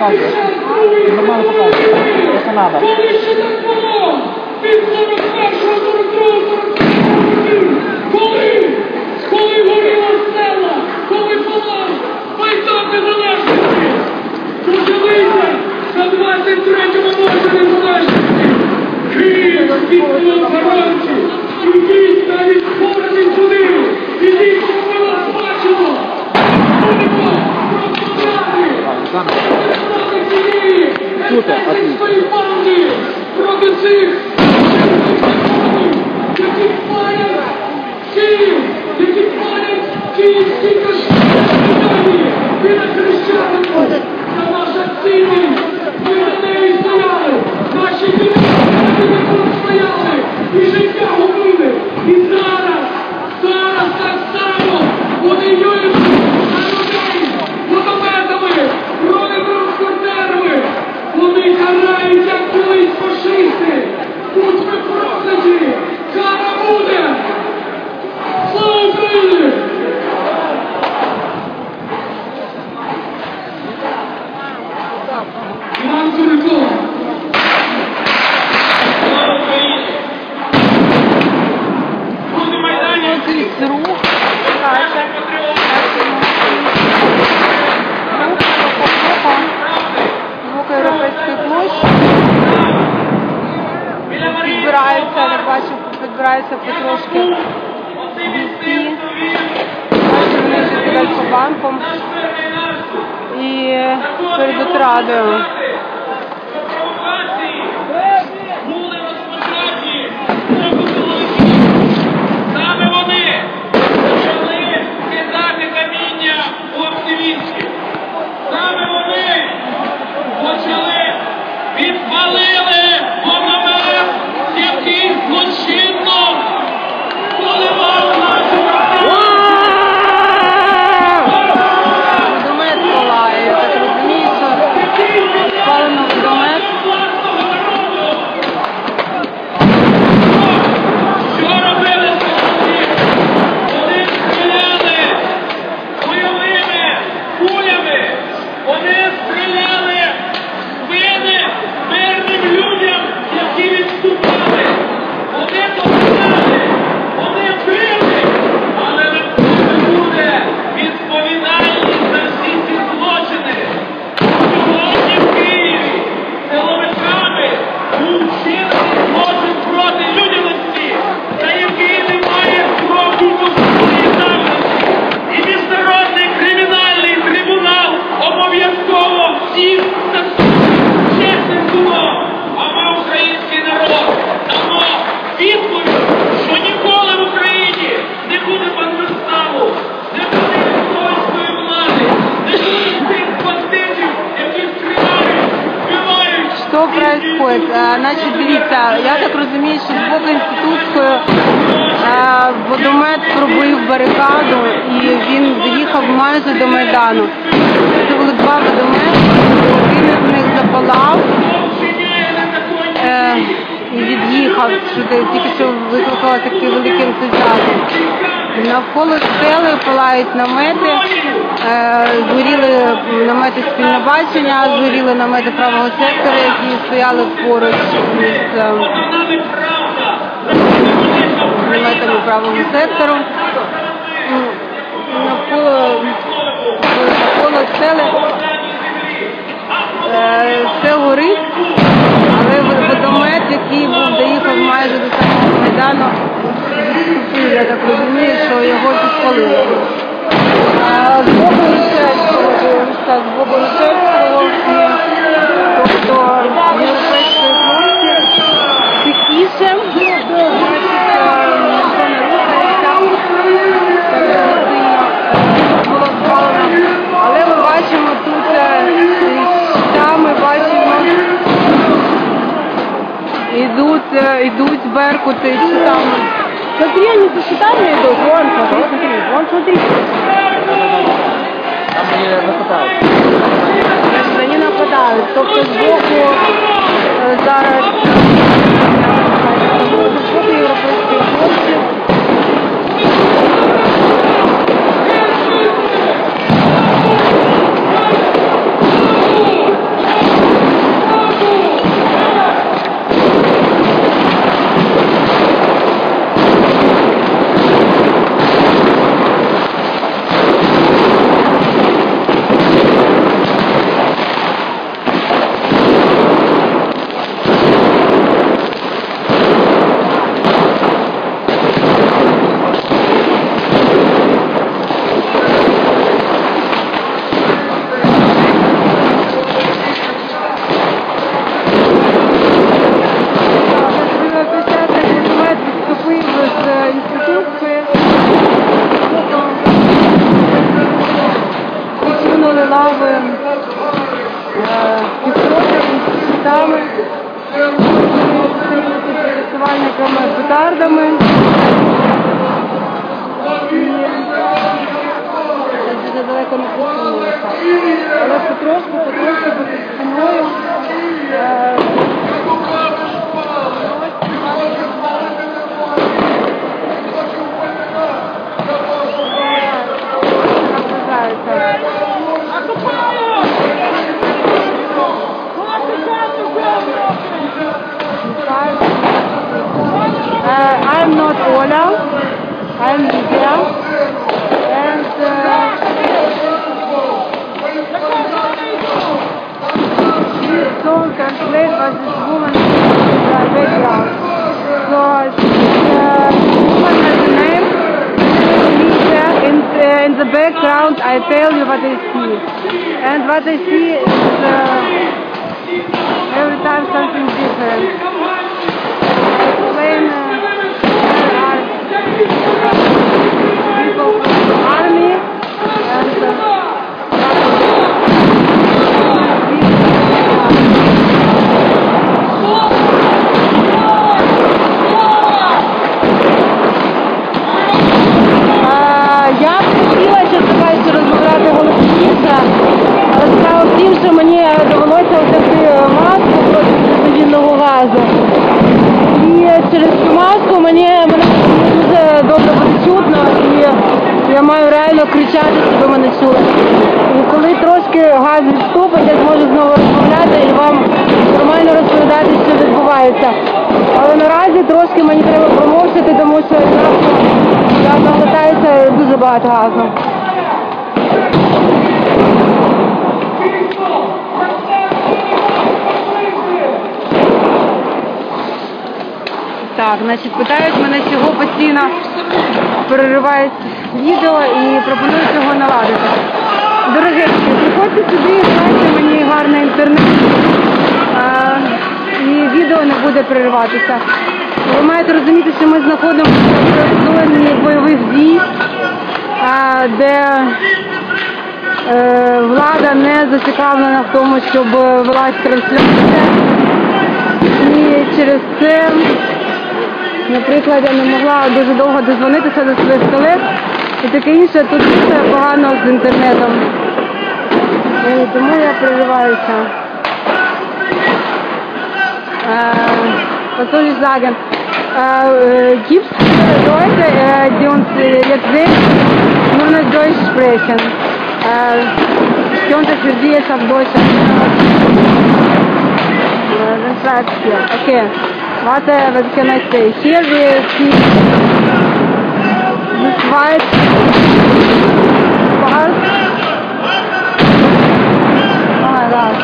показує. Він нормально показує. Те, що треба. Коли? Коли горіла села, коли палав, майдан незалежності, Проживися на 23-му році незалежності. Київ, відповідь народці, ідіть навіть спорити Круто, отлично. Проти цих які палять Київ, які палять київський збираються потрошки бійці, наші по банкам і перед отрадою. Значить, дивіться, я так розумію, що з боку інститутською е, водомет пробив барикаду і він заїхав майже до Майдану. Це були два водомети, один з них запалав. Е, від'їхав, сюди, тільки що викликала такий великий ентузіазм. Навколо стели палають намети, е, згоріли намети спільнобачення, згоріли намети правого сектора, які стояли поруч із е, наметами правого сектору. Навколо навколо стели е, все горить який був доїхав майже до самого майдану, я так розумію, що його підпалили. З боку Лишевського, идут беркуты щитами. Смотри, они за щитами идут, вон, смотри, смотри, вон, смотри. Там они нападают. Вони нападають. Тобто збоку е, зараз рисувальниками, петардами. Дуже далеко не присунулися. Але потрошку, потрошку під спиною. е, this song translated by this woman in the background. So uh, woman has a name, Lydia. In, uh, in the background, I tell you what I see. And what I see is uh, every time something different. Uh, are army and мені мене дуже добре буде чутно, і я маю реально кричати, щоб мене чули. І коли трошки газ відступить, я зможу знову розмовляти і вам нормально розповідати, що відбувається. Але наразі трошки мені треба промовчати, тому що я наглотаюся дуже багато газу. Так, значить, питають мене, чого постійно переривають відео і пропонують його наладити. Дорогенькі, приходьте сюди, дайте мені гарний інтернет, і відео не буде перериватися. Ви маєте розуміти, що ми знаходимося в зоні бойових дій, де е, влада не зацікавлена в тому, щоб велась трансляція. І через це Наприклад, я не могла дуже довго дозвонитися до своїх колег і таке інше. Тут дуже погано з інтернетом. І тому я перериваюся. Äh? Äh, Gibt es Leute, äh, die uns äh, jetzt sehen, nur nicht Deutsch sprechen? Äh, ich könnte für Äh. Warte, was can I say? Here we see this white part. Oh my god.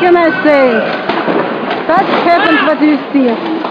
can I say? That happens what you see.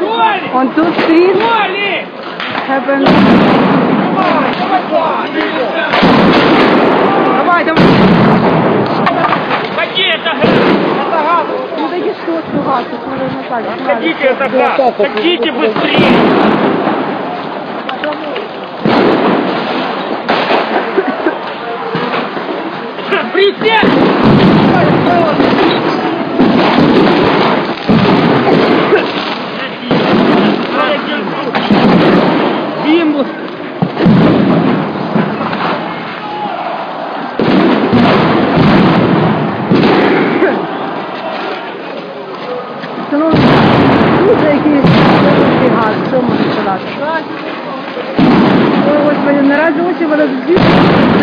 Толік! On two streets Толік! happens. Давай, давай. Какие это газ? Ну таки что, что газ, тут нужно так. Хотите это газ? Хотите быстрее! Наразі очі